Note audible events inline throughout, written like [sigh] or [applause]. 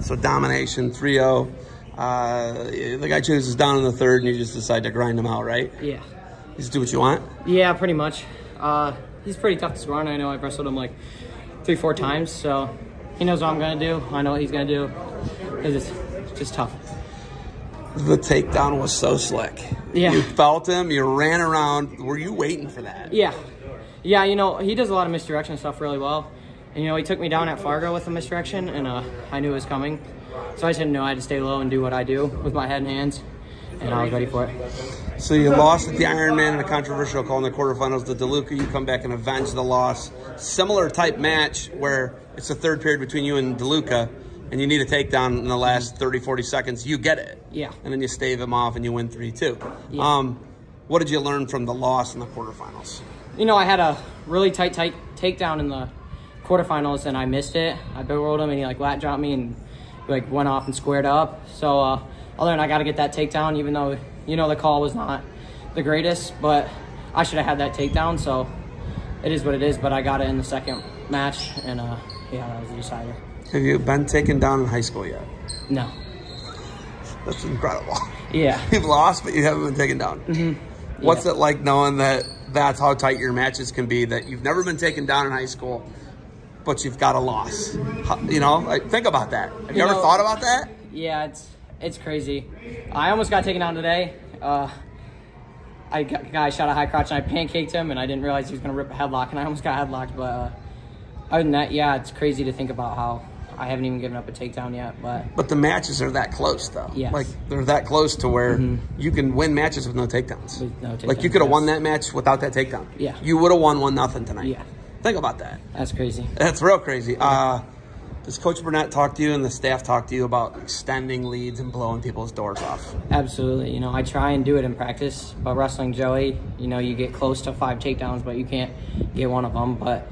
So domination, 3-0. Uh, the guy chooses down in the third, and you just decide to grind him out, right? Yeah. You just do what you want. Yeah, pretty much. Uh, he's pretty tough to score on. I know I've wrestled him like three, four times, so he knows what I'm gonna do. I know what he's gonna do. It's just, it's just tough. The takedown was so slick. Yeah. You felt him. You ran around. Were you waiting for that? Yeah, yeah. You know he does a lot of misdirection stuff really well. And you know he took me down at Fargo with a misdirection, and uh, I knew it was coming. So I just didn't know I had to stay low and do what I do with my head and hands, and I was ready for it. So you lost at the Ironman in a controversial call in the quarterfinals to DeLuca. You come back and avenge the loss. Similar type match where it's the third period between you and DeLuca, and you need a takedown in the last 30, 40 seconds. You get it. Yeah. And then you stave him off and you win 3-2. Yeah. Um, what did you learn from the loss in the quarterfinals? You know I had a really tight, tight takedown in the quarterfinals, and I missed it. I barreled him, and he like lat dropped me and like went off and squared up. So uh, I learned I got to get that takedown, even though you know the call was not the greatest, but I should have had that takedown. So it is what it is. But I got it in the second match, and uh, yeah, that was the decider. Have you been taken down in high school yet? No. That's incredible. Yeah. [laughs] You've lost, but you haven't been taken down. Mm-hmm. What's Yeah. it like knowing that that's how tight your matches can be? That you've never been taken down in high school, but you've got a loss. You know, like think about that. Have you, You ever know- thought about that? Yeah, it's it's crazy. I almost got taken down today. Uh, I got, guy shot a high crotch and I pancaked him, and I didn't realize he was gonna rip a headlock, and I almost got headlocked. But uh, other than that, yeah, it's crazy to think about how I haven't even given up a takedown yet. But But the matches are that close, though. Yes. Like they're that close to where you can win matches with no takedowns. With no like you could have won that match without that takedown. Yeah. You would have won one nothing tonight. Yeah. Think about that. that's crazy. That's real crazy. Uh, does Coach Burnett talk to you and the staff talk to you about extending leads and blowing people's doors off? Absolutely. You know, I try and do it in practice, but wrestling Joey, you know, you get close to five takedowns, but you can't get one of them. But,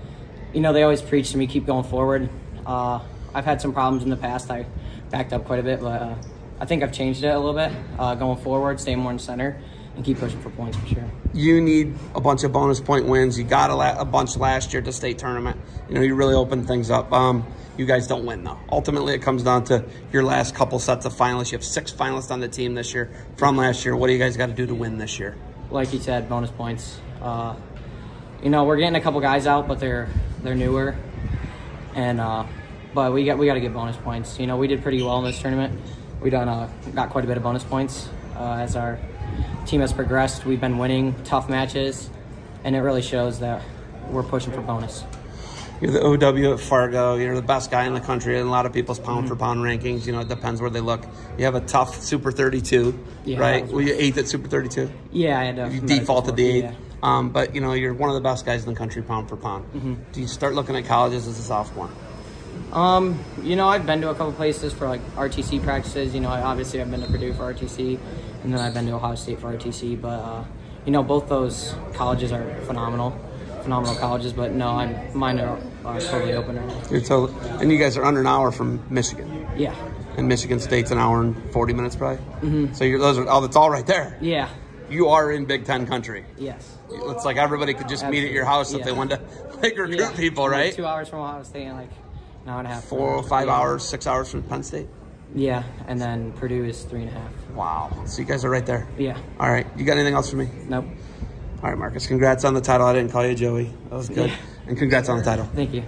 you know, they always preach to me, keep going forward. Uh, I've had some problems in the past. I backed up quite a bit, but uh, I think I've changed it a little bit. Uh, going forward, stay more in center, and keep pushing for points for sure. You need a bunch of bonus point wins. You got a, la- a bunch last year at the state tournament. You know, you really opened things up. Um, you guys don't win, though. Ultimately, it comes down to your last couple sets of finalists. You have six finalists on the team this year from last year. What do you guys got to do to win this year? Like you said, bonus points. Uh, you know, we're getting a couple guys out, but they're they're newer, and uh, but we got we got to get bonus points. You know, we did pretty well in this tournament. We done uh, got quite a bit of bonus points uh, as our team has progressed. We've been winning tough matches, and it really shows that we're pushing for bonus. You're the OW at Fargo. You're the best guy in the country in a lot of people's pound for pound rankings. You know, it depends where they look. You have a tough Super 32, Yeah, right? Were you eighth at Super 32? Yeah, I had a You defaulted the eighth. yeah. Um, but, you know, you're one of the best guys in the country pound for pound. Mm-hmm. Do you start looking at colleges as a sophomore? Um, you know, I've been to a couple places for like RTC practices. You know, I, obviously I've been to Purdue for RTC, and then I've been to Ohio State for RTC. But uh, you know, both those colleges are phenomenal, phenomenal colleges. But no, I'm mine are, are totally open right now. You're totally, and you guys are under an hour from Michigan. Yeah, And Michigan State's an hour and 40 minutes probably. Mm-hmm. So you're, those are, oh, that's all right there. yeah, You are in Big Ten country. yes. It's like everybody could just meet at your house if Yeah. they wanted to [laughs] like recruit Yeah. people, Like right? two hours from Ohio State and like an hour and a half. Four or five yeah. hours, six hours from Penn State. Yeah, and then Purdue is three and a half. Wow. So you guys are right there. Yeah. All right. You got anything else for me? Nope. All right, Marcus. Congrats on the title. I didn't call you Joey. That was [laughs] good. Yeah. And congrats on the title. Thank you.